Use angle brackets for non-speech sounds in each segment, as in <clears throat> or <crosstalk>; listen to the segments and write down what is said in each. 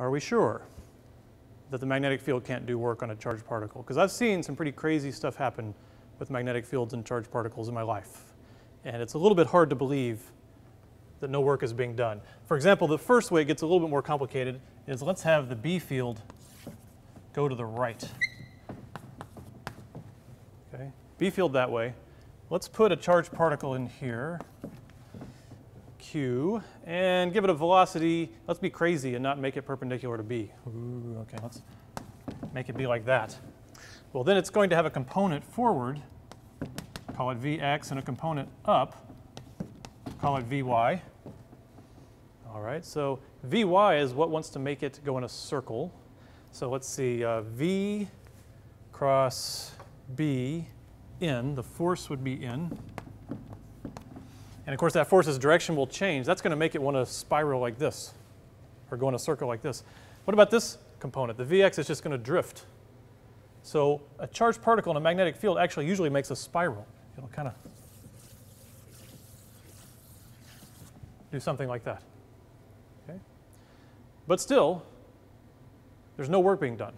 are we sure that the magnetic field can't do work on a charged particle? Because I've seen some pretty crazy stuff happen with magnetic fields and charged particles in my life. And it's a little bit hard to believe that no work is being done. For example, the first way it gets a little bit more complicated is let's have the B field go to the right. Okay, B field that way. Let's put a charged particle in here, Q, and give it a velocity. Let's be crazy and not make it perpendicular to B. Ooh, okay, let's make it be like that. Well, then it's going to have a component forward, call it Vx, and a component up, call it Vy. All right, so Vy is what wants to make it go in a circle. So let's see, uh, V cross B in, the force would be in. And of course that force's direction will change. That's going to make it want to spiral like this, or go in a circle like this. What about this component? The Vx is just going to drift. So a charged particle in a magnetic field actually usually makes a spiral. It'll kind of do something like that. Okay? But still, there's no work being done.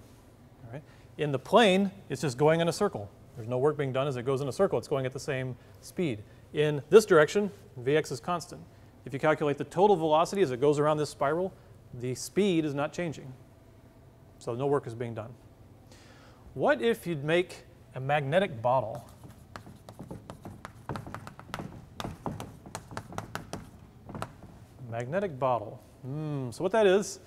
All right? In the plane, it's just going in a circle. There's no work being done as it goes in a circle. It's going at the same speed. In this direction, Vx is constant. If you calculate the total velocity as it goes around this spiral, the speed is not changing. So no work is being done. What if you'd make a magnetic bottle magnetic bottle. Mm, so what that is,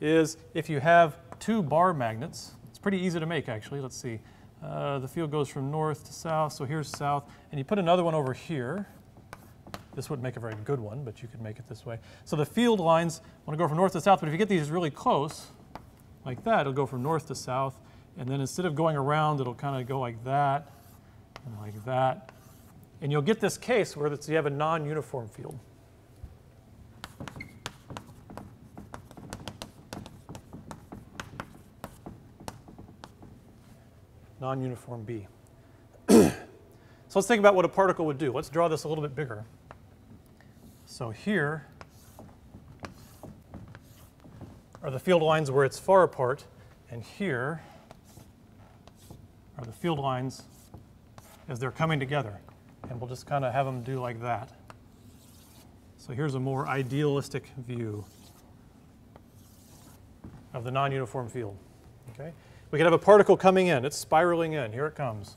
is if you have two bar magnets, it's pretty easy to make actually, let's see. Uh, the field goes from north to south, so here's south, and you put another one over here. This wouldn't make a very good one, but you could make it this way. So the field lines want to go from north to south, but if you get these really close, like that, it'll go from north to south, and then instead of going around, it'll kind of go like that, and like that. And you'll get this case where you have a non-uniform field. Non-uniform B. <clears throat> so let's think about what a particle would do. Let's draw this a little bit bigger. So here are the field lines where it's far apart, and here are the field lines as they're coming together. And we'll just kind of have them do like that. So here's a more idealistic view of the non-uniform field. Okay? We could have a particle coming in. It's spiraling in. Here it comes.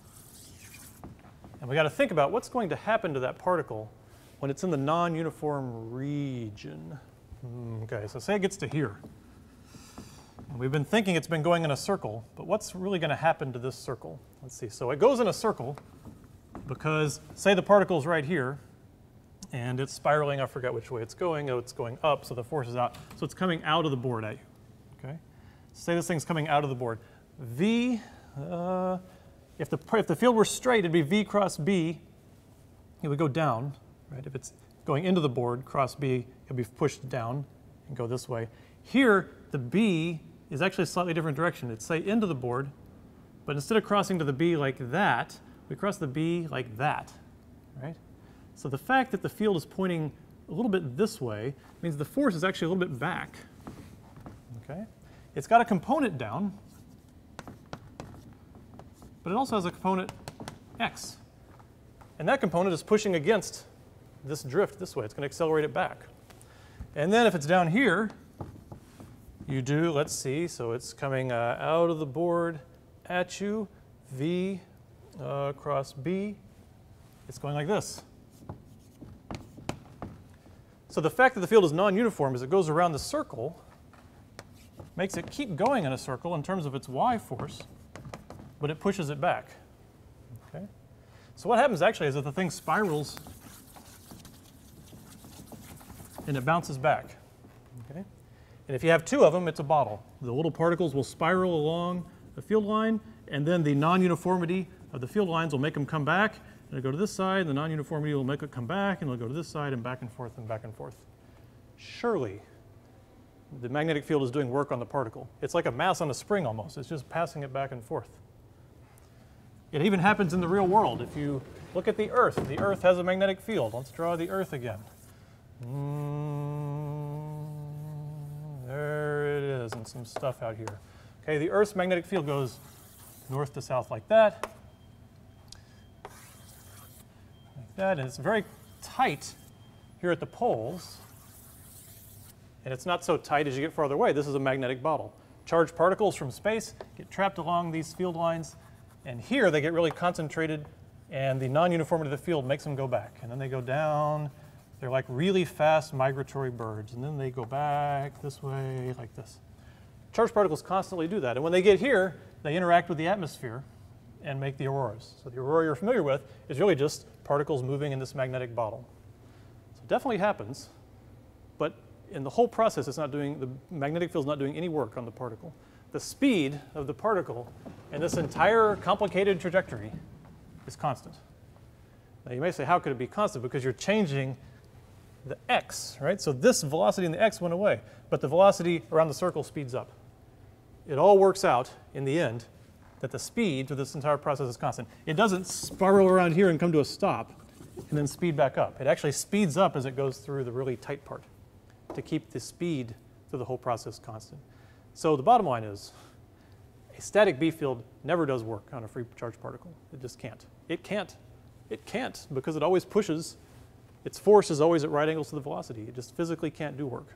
And we got to think about what's going to happen to that particle when it's in the non-uniform region. Hmm, okay, so say it gets to here. And we've been thinking it's been going in a circle, but what's really going to happen to this circle? Let's see. So it goes in a circle because, say the particle's right here, and it's spiraling, I forget which way it's going. Oh, it's going up, so the force is out. So it's coming out of the board at you, okay? Say this thing's coming out of the board. V, uh, if, the, if the field were straight, it'd be V cross B. It would go down, right? If it's going into the board, cross B, it'll be pushed down and go this way. Here, the B is actually a slightly different direction. It's say into the board, but instead of crossing to the B like that, we cross the B like that, right? So the fact that the field is pointing a little bit this way means the force is actually a little bit back, okay? It's got a component down, but it also has a component x. And that component is pushing against this drift this way. It's going to accelerate it back. And then if it's down here, you do, let's see, so it's coming uh, out of the board at you, V uh, cross B. It's going like this. So the fact that the field is non-uniform as it goes around the circle makes it keep going in a circle in terms of its y force but it pushes it back. Okay? So what happens actually is that the thing spirals and it bounces back. Okay? And if you have two of them, it's a bottle. The little particles will spiral along the field line, and then the non-uniformity of the field lines will make them come back, and it'll go to this side, and the non-uniformity will make it come back, and it'll go to this side, and back and forth, and back and forth. Surely, the magnetic field is doing work on the particle. It's like a mass on a spring almost. It's just passing it back and forth. It even happens in the real world. If you look at the Earth, the Earth has a magnetic field. Let's draw the Earth again. Mm, there it is, and some stuff out here. Okay, the Earth's magnetic field goes north to south like that. Like that, and it's very tight here at the poles. And it's not so tight as you get farther away. This is a magnetic bottle. Charged particles from space get trapped along these field lines, and here they get really concentrated, and the non-uniformity of the field makes them go back. And then they go down. They're like really fast migratory birds, and then they go back this way like this. Charged particles constantly do that, and when they get here, they interact with the atmosphere and make the auroras. So the aurora you're familiar with is really just particles moving in this magnetic bottle. So it definitely happens, but in the whole process, it's not doing, the magnetic field's not doing any work on the particle. The speed of the particle in this entire complicated trajectory is constant. Now you may say, how could it be constant? Because you're changing the x, right? So this velocity in the x went away, but the velocity around the circle speeds up. It all works out in the end that the speed of this entire process is constant. It doesn't spiral around here and come to a stop and then speed back up. It actually speeds up as it goes through the really tight part to keep the speed through the whole process constant. So the bottom line is a static B field never does work on a free charge particle. It just can't. It can't. It can't because it always pushes. Its force is always at right angles to the velocity. It just physically can't do work.